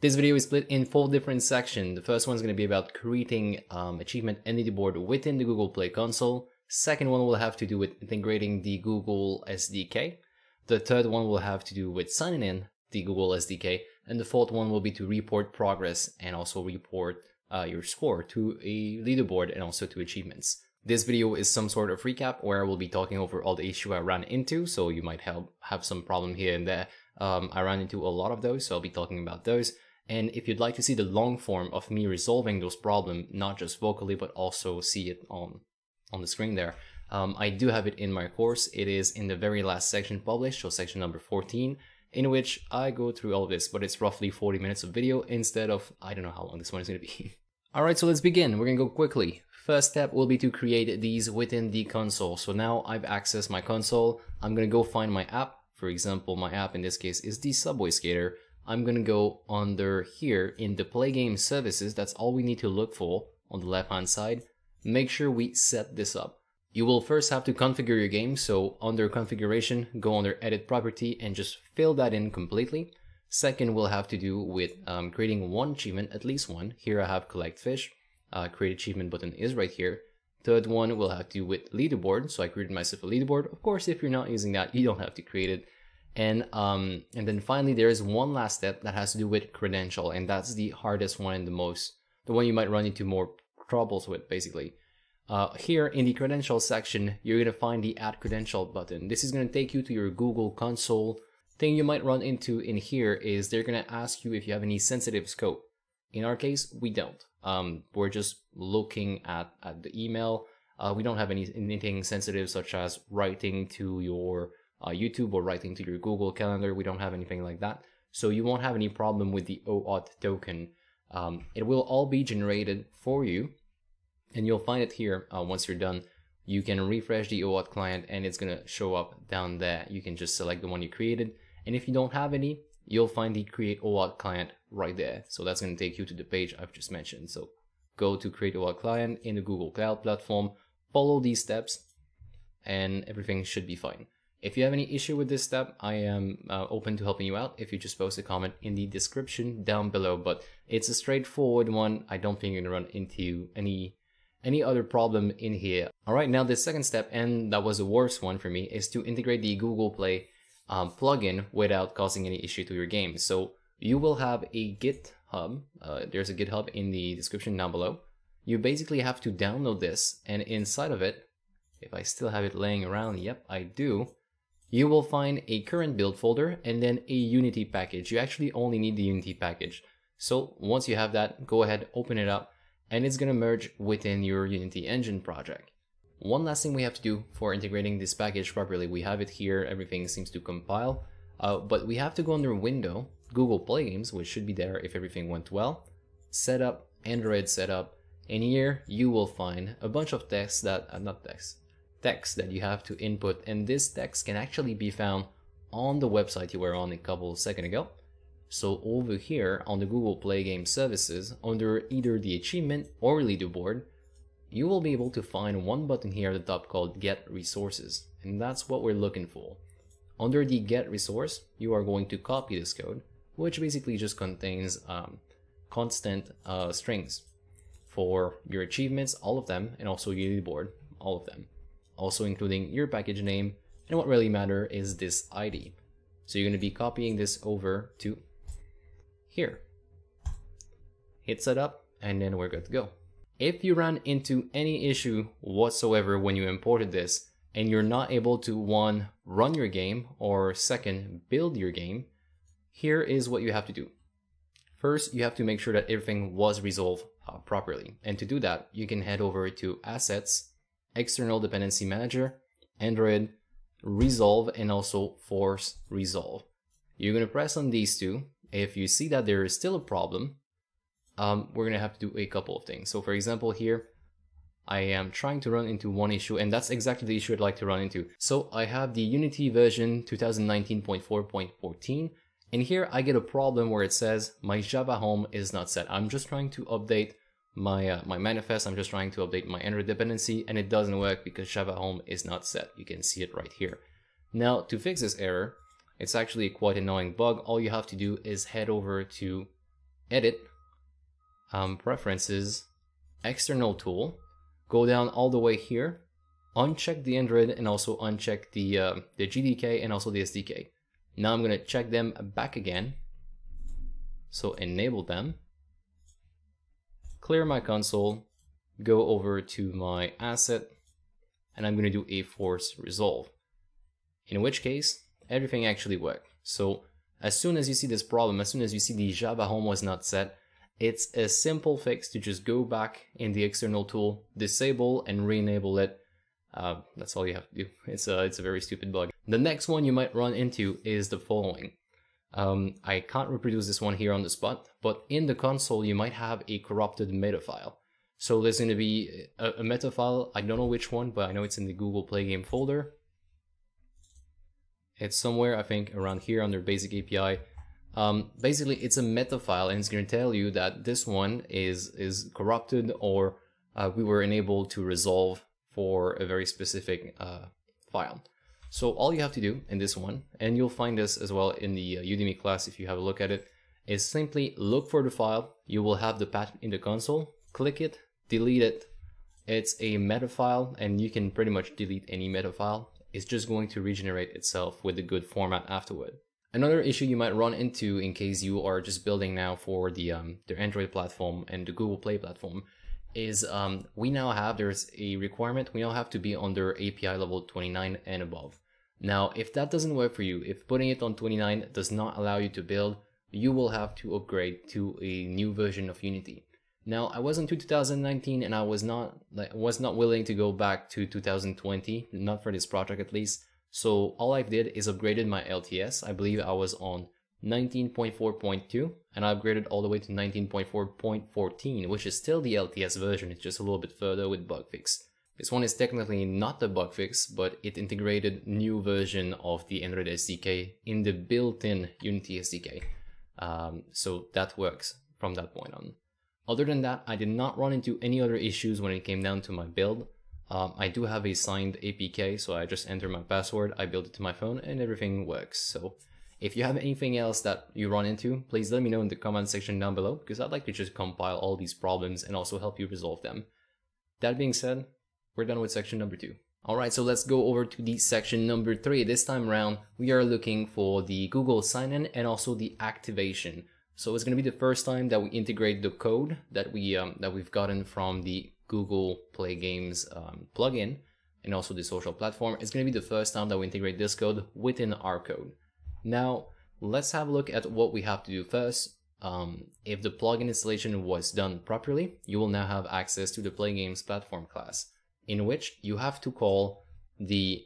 This video is split in four different sections. The first one is going to be about creating um, achievement and leaderboard within the Google Play console. Second one will have to do with integrating the Google SDK. The third one will have to do with signing in the Google SDK. And the fourth one will be to report progress and also report uh, your score to a leaderboard and also to achievements. This video is some sort of recap where I will be talking over all the issue I ran into, so you might help have some problem here and there. Um, I ran into a lot of those, so I'll be talking about those. And if you'd like to see the long form of me resolving those problems, not just vocally, but also see it on, on the screen there, um, I do have it in my course. It is in the very last section published, so section number 14, in which I go through all of this, but it's roughly 40 minutes of video instead of, I don't know how long this one is going to be. Alright, so let's begin. We're going to go quickly. First step will be to create these within the console. So now I've accessed my console. I'm going to go find my app. For example, my app in this case is the Subway Skater. I'm gonna go under here in the play game services. That's all we need to look for on the left hand side. Make sure we set this up. You will first have to configure your game. So under configuration, go under edit property and just fill that in completely. Second, we'll have to do with um, creating one achievement, at least one. Here I have collect fish. Uh, create achievement button is right here. Third one will have to do with leaderboard. So I created myself a leaderboard. Of course, if you're not using that, you don't have to create it. And um, and then finally, there is one last step that has to do with credential, and that's the hardest one and the most, the one you might run into more troubles with, basically. Uh, here in the credential section, you're gonna find the add credential button. This is gonna take you to your Google console. Thing you might run into in here is they're gonna ask you if you have any sensitive scope. In our case, we don't. Um, we're just looking at, at the email. Uh, we don't have any anything sensitive such as writing to your uh, YouTube or writing to your Google Calendar. We don't have anything like that. So you won't have any problem with the OAuth token. Um, it will all be generated for you and you'll find it here uh, once you're done. You can refresh the OAuth client and it's going to show up down there. You can just select the one you created. And if you don't have any, you'll find the create OAuth client right there. So that's going to take you to the page I've just mentioned. So go to create OAuth client in the Google Cloud platform, follow these steps and everything should be fine. If you have any issue with this step, I am uh, open to helping you out if you just post a comment in the description down below, but it's a straightforward one. I don't think you're gonna run into any any other problem in here. All right, now the second step, and that was the worst one for me, is to integrate the Google Play um, plugin without causing any issue to your game. So you will have a GitHub. Uh, there's a GitHub in the description down below. You basically have to download this, and inside of it, if I still have it laying around, yep, I do you will find a current build folder and then a Unity package. You actually only need the Unity package. So once you have that, go ahead, open it up, and it's gonna merge within your Unity engine project. One last thing we have to do for integrating this package properly, we have it here, everything seems to compile, uh, but we have to go under Window, Google Play Games, which should be there if everything went well, Setup, Android Setup, and here you will find a bunch of text that, uh, not text, text that you have to input and this text can actually be found on the website you were on a couple of seconds ago. So over here on the Google Play Game Services, under either the achievement or leaderboard, you will be able to find one button here at the top called Get Resources, and that's what we're looking for. Under the Get Resource, you are going to copy this code, which basically just contains um, constant uh, strings for your achievements, all of them, and also your leaderboard, all of them also including your package name, and what really matter is this ID. So you're going to be copying this over to here. Hit setup, and then we're good to go. If you run into any issue whatsoever when you imported this, and you're not able to one, run your game, or second, build your game, here is what you have to do. First, you have to make sure that everything was resolved uh, properly. And to do that, you can head over to Assets, external dependency manager, Android, resolve, and also force resolve. You're going to press on these two. If you see that there is still a problem, um, we're going to have to do a couple of things. So for example, here, I am trying to run into one issue and that's exactly the issue I'd like to run into. So I have the Unity version 2019.4.14 and here I get a problem where it says my Java home is not set. I'm just trying to update my uh, my manifest. I'm just trying to update my Android dependency and it doesn't work because Java Home is not set. You can see it right here. Now to fix this error, it's actually a quite annoying bug. All you have to do is head over to edit, um, preferences, external tool, go down all the way here, uncheck the Android and also uncheck the, uh, the JDK and also the SDK. Now I'm gonna check them back again. So enable them, clear my console, go over to my asset, and I'm gonna do a force resolve. In which case, everything actually worked. So as soon as you see this problem, as soon as you see the Java home was not set, it's a simple fix to just go back in the external tool, disable and re-enable it. Uh, that's all you have to do. It's a, it's a very stupid bug. The next one you might run into is the following. Um, I can't reproduce this one here on the spot, but in the console you might have a corrupted meta file. So there's going to be a, a meta file, I don't know which one, but I know it's in the Google Play Game folder. It's somewhere, I think, around here under basic API. Um, basically, it's a meta file and it's going to tell you that this one is, is corrupted or uh, we were unable to resolve for a very specific uh, file. So all you have to do in this one, and you'll find this as well in the uh, Udemy class if you have a look at it, is simply look for the file. You will have the path in the console, click it, delete it. It's a meta file and you can pretty much delete any meta file It's just going to regenerate itself with a good format afterward. Another issue you might run into in case you are just building now for the, um, the Android platform and the Google Play platform is um, we now have, there's a requirement, we now have to be under API level 29 and above. Now, if that doesn't work for you, if putting it on 29 does not allow you to build, you will have to upgrade to a new version of Unity. Now, I was in 2019 and I was not like was not willing to go back to 2020, not for this project at least. So all I did is upgraded my LTS. I believe I was on 19.4.2 and I upgraded all the way to 19.4.14, which is still the LTS version. It's just a little bit further with bug fix. This one is technically not the bug fix, but it integrated new version of the Android SDK in the built-in Unity SDK. Um, so that works from that point on. Other than that, I did not run into any other issues when it came down to my build. Um, I do have a signed APK, so I just enter my password, I build it to my phone, and everything works. So if you have anything else that you run into, please let me know in the comment section down below, because I'd like to just compile all these problems and also help you resolve them. That being said, we're done with section number two. Alright, so let's go over to the section number three. This time around, we are looking for the Google sign-in and also the activation. So it's going to be the first time that we integrate the code that we um, that we've gotten from the Google Play Games um, plugin and also the social platform. It's going to be the first time that we integrate this code within our code. Now let's have a look at what we have to do first. Um, if the plugin installation was done properly, you will now have access to the Play Games platform class, in which you have to call the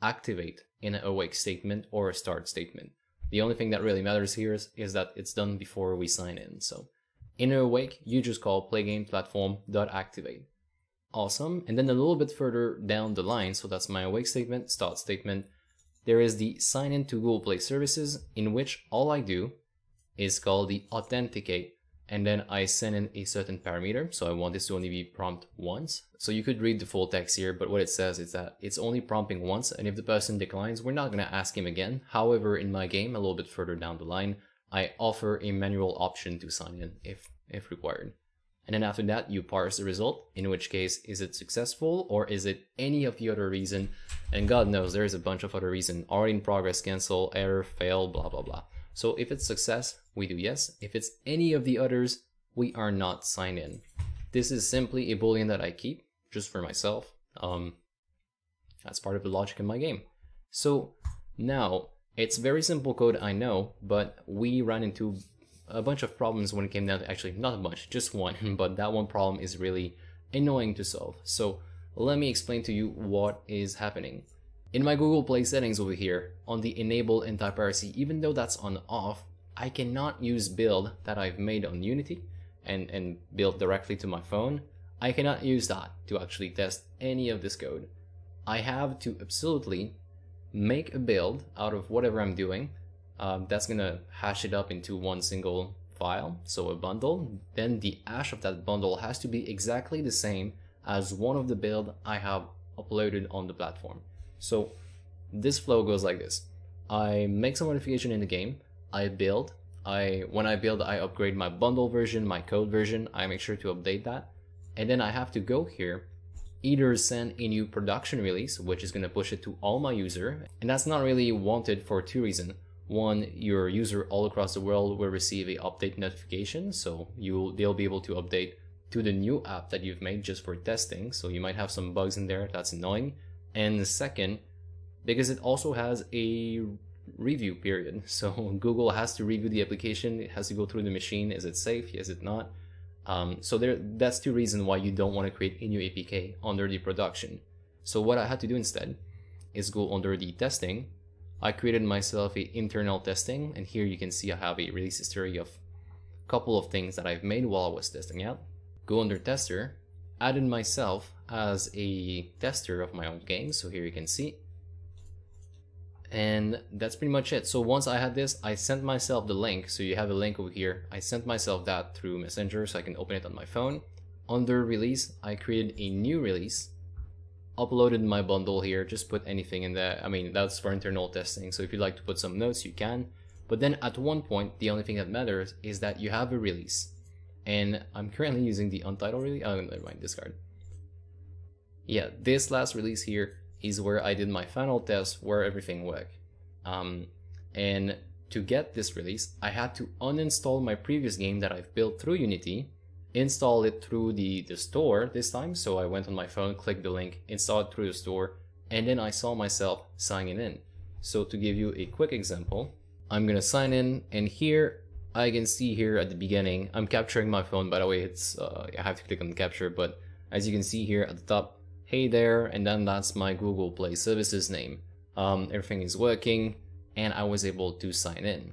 activate in an awake statement or a start statement. The only thing that really matters here is, is that it's done before we sign in. So in awake, you just call playgameplatform.activate. Awesome. And then a little bit further down the line, so that's my awake statement, start statement, there is the sign in to Google Play services in which all I do is call the authenticate and then I send in a certain parameter. So I want this to only be prompt once. So you could read the full text here, but what it says is that it's only prompting once. And if the person declines, we're not going to ask him again. However, in my game, a little bit further down the line, I offer a manual option to sign in if, if required. And then after that, you parse the result, in which case, is it successful or is it any of the other reason? And God knows there is a bunch of other reason. Already in progress, cancel, error, fail, blah, blah, blah. So if it's success, we do yes. If it's any of the others, we are not signed in. This is simply a boolean that I keep just for myself. Um, that's part of the logic in my game. So now it's very simple code, I know, but we ran into a bunch of problems when it came down to actually not a bunch, just one, but that one problem is really annoying to solve. So let me explain to you what is happening. In my Google Play settings over here, on the enable anti-piracy, even though that's on off, I cannot use build that I've made on Unity and, and build directly to my phone. I cannot use that to actually test any of this code. I have to absolutely make a build out of whatever I'm doing. Um, that's gonna hash it up into one single file, so a bundle. Then the hash of that bundle has to be exactly the same as one of the build I have uploaded on the platform. So this flow goes like this. I make some modification in the game, I build, I when I build, I upgrade my bundle version, my code version. I make sure to update that, and then I have to go here, either send a new production release, which is gonna push it to all my user, and that's not really wanted for two reasons. One, your user all across the world will receive a update notification, so you they'll be able to update to the new app that you've made just for testing. So you might have some bugs in there that's annoying. And second, because it also has a review period. So Google has to review the application. It has to go through the machine. Is it safe? Is it not? Um, so there, that's two reasons why you don't want to create a new APK under the production. So what I had to do instead is go under the testing. I created myself a internal testing, and here you can see I have a release history of a couple of things that I've made while I was testing out. Go under tester, added myself as a tester of my own game. So here you can see. And that's pretty much it. So once i had this i sent myself the link. So you have a link over here. I sent myself that through messenger so i can open it on my phone. Under release i created a new release uploaded my bundle here just put anything in there. I mean that's for internal testing so if you'd like to put some notes you can. But then at one point the only thing that matters is that you have a release. And i'm currently using the untitled release oh never mind discard. Yeah this last release here is where I did my final test where everything worked. Um, and to get this release, I had to uninstall my previous game that I've built through Unity, install it through the, the store this time. So I went on my phone, clicked the link, installed it through the store, and then I saw myself signing in. So to give you a quick example, I'm gonna sign in and here I can see here at the beginning, I'm capturing my phone by the way, it's uh, I have to click on capture, but as you can see here at the top, hey there, and then that's my Google Play Services name. Um, everything is working, and I was able to sign in.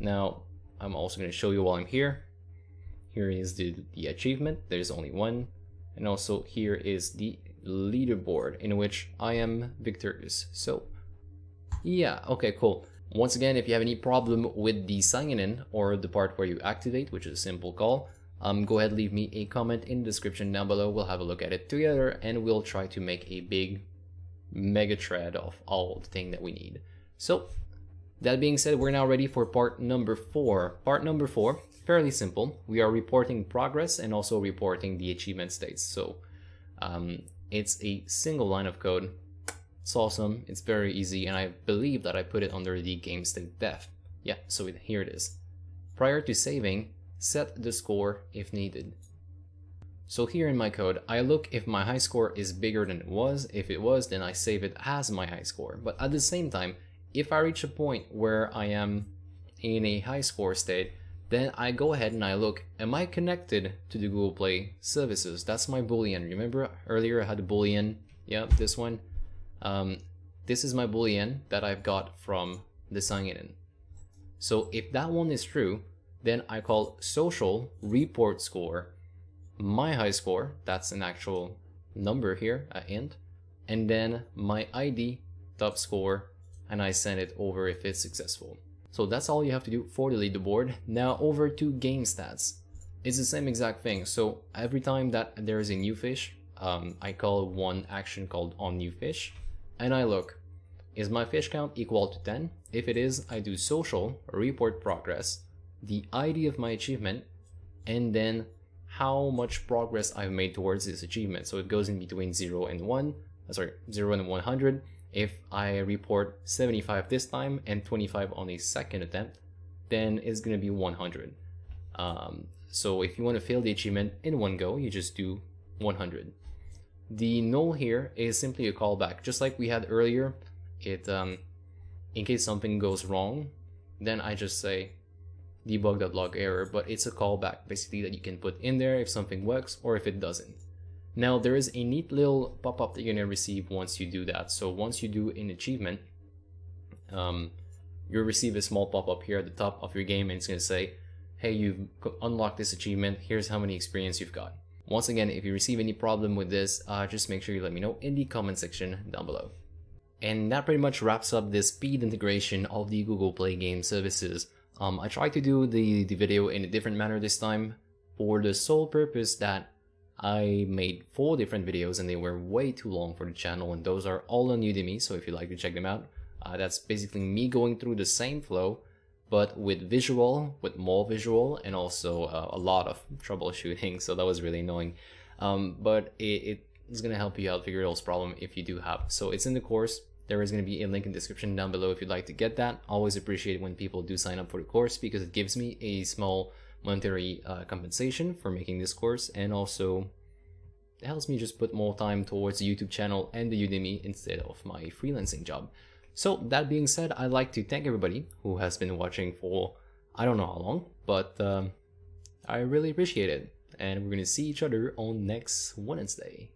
Now, I'm also going to show you while I'm here. Here is the, the achievement, there's only one. And also here is the leaderboard in which I am victorious. So, yeah, okay, cool. Once again, if you have any problem with the signing in or the part where you activate, which is a simple call, um, go ahead leave me a comment in the description down below we'll have a look at it together and we'll try to make a big mega thread of all the thing that we need so that being said we're now ready for part number four part number four fairly simple. We are reporting progress and also reporting the achievement states. So um, it's a single line of code. It's awesome. It's very easy. And I believe that I put it under the game state def. Yeah so here it is. Prior to saving set the score if needed. So here in my code, I look if my high score is bigger than it was. If it was, then I save it as my high score. But at the same time, if I reach a point where I am in a high score state, then I go ahead and I look, am I connected to the Google Play services? That's my Boolean. Remember earlier I had a Boolean? Yep, this one. Um, this is my Boolean that I've got from the sign in. So if that one is true, then I call social report score my high score, that's an actual number here, a int, and then my ID top score, and I send it over if it's successful. So that's all you have to do for the leaderboard. Now over to game stats. It's the same exact thing. So every time that there is a new fish, um, I call one action called on new fish, and I look, is my fish count equal to 10? If it is, I do social report progress, the ID of my achievement, and then how much progress I've made towards this achievement. So it goes in between 0 and 1, uh, sorry, 0 and 100. If I report 75 this time and 25 on a second attempt, then it's going to be 100. Um, so if you want to fail the achievement in one go, you just do 100. The null here is simply a callback, just like we had earlier. It, um, in case something goes wrong, then I just say debug.log error, but it's a callback basically that you can put in there if something works or if it doesn't. Now there is a neat little pop-up that you're gonna receive once you do that. So once you do an achievement, um, you'll receive a small pop-up here at the top of your game and it's gonna say, hey, you've unlocked this achievement, here's how many experience you've got. Once again, if you receive any problem with this, uh, just make sure you let me know in the comment section down below. And that pretty much wraps up this speed integration of the Google Play game services. Um, I tried to do the, the video in a different manner this time for the sole purpose that I made four different videos and they were way too long for the channel and those are all on Udemy so if you'd like to check them out uh, that's basically me going through the same flow but with visual, with more visual, and also uh, a lot of troubleshooting. So that was really annoying. Um, but it, it's gonna help you out figure those problem if you do have. So it's in the course. There is going to be a link in the description down below if you'd like to get that. Always appreciate when people do sign up for the course because it gives me a small monetary uh, compensation for making this course and also it helps me just put more time towards the YouTube channel and the Udemy instead of my freelancing job. So that being said, I'd like to thank everybody who has been watching for I don't know how long, but um, I really appreciate it. And we're going to see each other on next Wednesday.